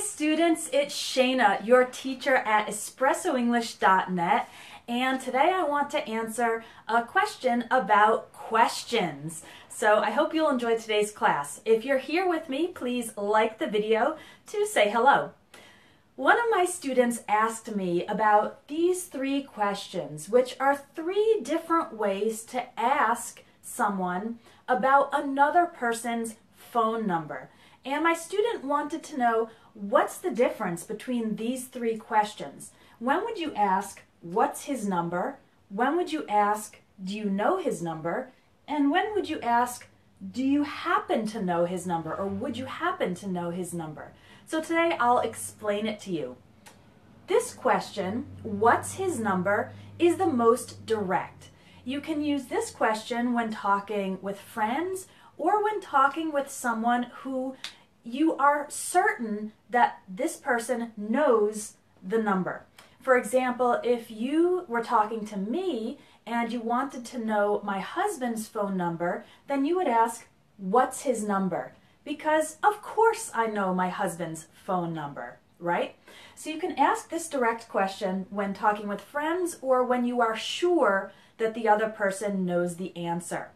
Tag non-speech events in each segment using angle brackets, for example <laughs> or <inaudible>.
students, it's Shayna, your teacher at espressoenglish.net, and today I want to answer a question about questions. So I hope you'll enjoy today's class. If you're here with me, please like the video to say hello. One of my students asked me about these three questions, which are three different ways to ask someone about another person's phone number. And my student wanted to know what's the difference between these three questions. When would you ask, what's his number? When would you ask, do you know his number? And when would you ask, do you happen to know his number or would you happen to know his number? So today I'll explain it to you. This question, what's his number, is the most direct. You can use this question when talking with friends or when talking with someone who you are certain that this person knows the number. For example, if you were talking to me and you wanted to know my husband's phone number, then you would ask, What's his number? Because of course I know my husband's phone number, right? So you can ask this direct question when talking with friends or when you are sure that the other person knows the answer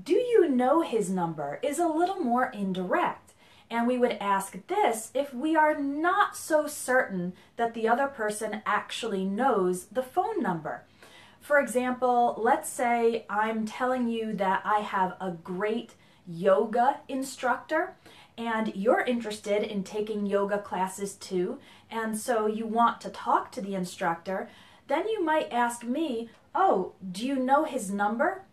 do you know his number is a little more indirect. And we would ask this if we are not so certain that the other person actually knows the phone number. For example, let's say I'm telling you that I have a great yoga instructor and you're interested in taking yoga classes too, and so you want to talk to the instructor, then you might ask me, Oh, do you know his number?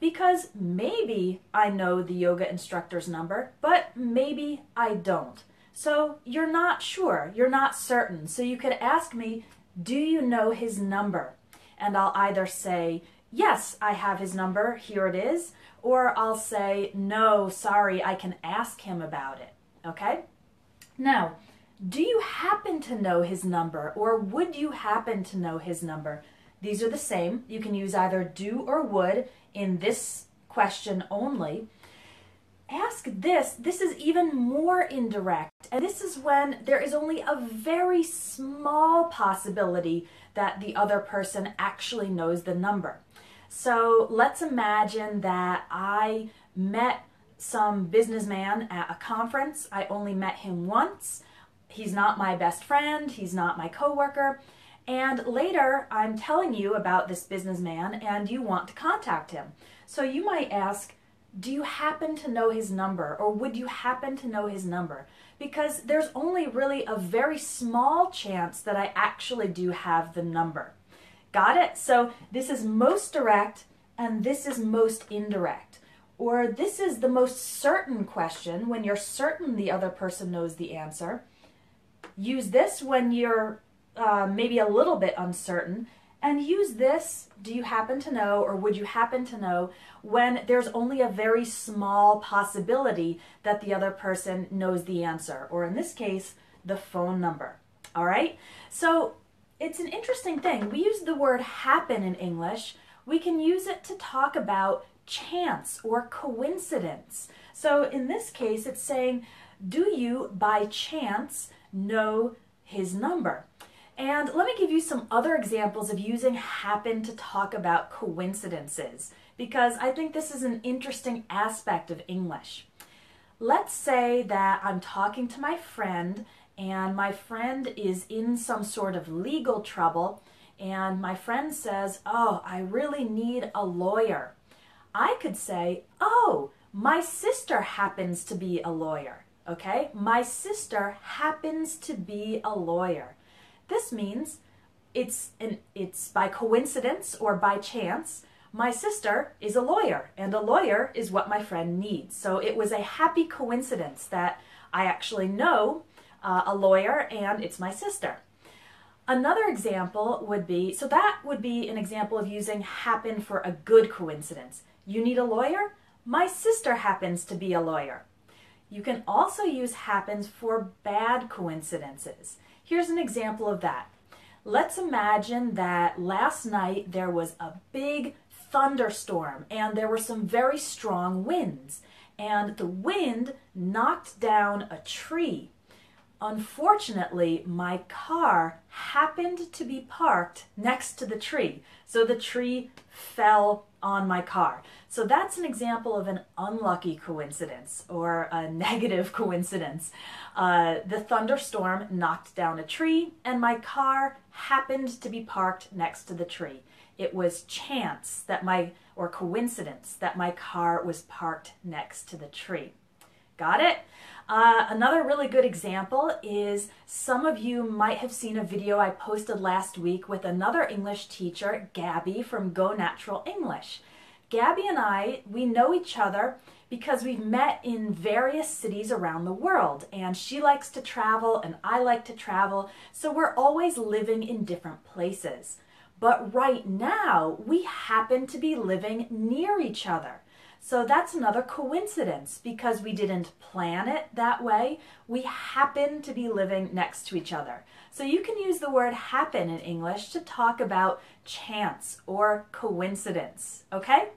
Because maybe I know the yoga instructor's number, but maybe I don't. So you're not sure, you're not certain. So you could ask me, Do you know his number? And I'll either say, Yes, I have his number, here it is, or I'll say, No, sorry, I can ask him about it. Okay? Now, do you happen to know his number, or would you happen to know his number? These are the same. You can use either do or would in this question only. Ask this. This is even more indirect. And this is when there is only a very small possibility that the other person actually knows the number. So let's imagine that I met some businessman at a conference. I only met him once. He's not my best friend. He's not my coworker. And later, I'm telling you about this businessman and you want to contact him. So you might ask, do you happen to know his number or would you happen to know his number? Because there's only really a very small chance that I actually do have the number. Got it? So this is most direct and this is most indirect. Or this is the most certain question when you're certain the other person knows the answer. Use this when you're uh, maybe a little bit uncertain, and use this, do you happen to know, or would you happen to know, when there's only a very small possibility that the other person knows the answer, or in this case, the phone number. All right? So it's an interesting thing. We use the word happen in English. We can use it to talk about chance or coincidence. So in this case, it's saying, do you by chance know his number? And let me give you some other examples of using happen to talk about coincidences, because I think this is an interesting aspect of English. Let's say that I'm talking to my friend, and my friend is in some sort of legal trouble, and my friend says, Oh, I really need a lawyer. I could say, Oh, my sister happens to be a lawyer. Okay? My sister happens to be a lawyer. This means it's an, it's by coincidence or by chance. My sister is a lawyer, and a lawyer is what my friend needs. So it was a happy coincidence that I actually know uh, a lawyer and it's my sister. Another example would be so that would be an example of using happen for a good coincidence. You need a lawyer? My sister happens to be a lawyer. You can also use happens for bad coincidences. Here's an example of that. Let's imagine that last night there was a big thunderstorm and there were some very strong winds and the wind knocked down a tree. Unfortunately, my car happened to be parked next to the tree. So the tree fell on my car. So that's an example of an unlucky coincidence or a <laughs> negative coincidence. Uh, the thunderstorm knocked down a tree and my car happened to be parked next to the tree. It was chance that my, or coincidence, that my car was parked next to the tree. Got it? Uh, another really good example is some of you might have seen a video I posted last week with another English teacher, Gabby from Go Natural English. Gabby and I, we know each other because we've met in various cities around the world and she likes to travel and I like to travel, so we're always living in different places. But right now, we happen to be living near each other. So that's another coincidence because we didn't plan it that way. We happen to be living next to each other. So you can use the word happen in English to talk about chance or coincidence, okay?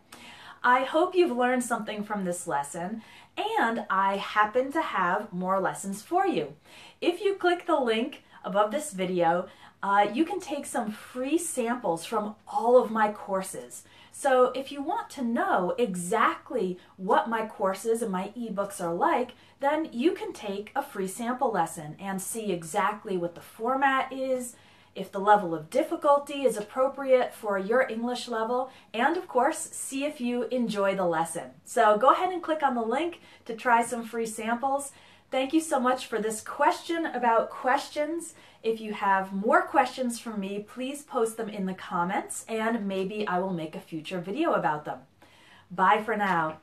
I hope you've learned something from this lesson and I happen to have more lessons for you. If you click the link above this video, uh, you can take some free samples from all of my courses. So if you want to know exactly what my courses and my ebooks are like, then you can take a free sample lesson and see exactly what the format is, if the level of difficulty is appropriate for your English level, and of course, see if you enjoy the lesson. So go ahead and click on the link to try some free samples. Thank you so much for this question about questions. If you have more questions from me, please post them in the comments and maybe I will make a future video about them. Bye for now.